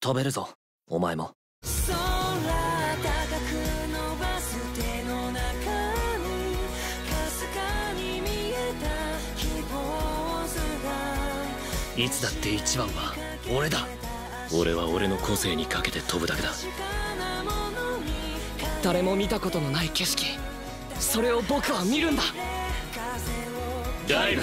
飛べるぞ。お前も。空高く伸ばす手の中にかすかに見えた希望が。いつだって一番は俺だ。俺は俺の個性にかけて飛ぶだけだ。誰も見たことのない景色。それを僕は見るんだ。ダイブ。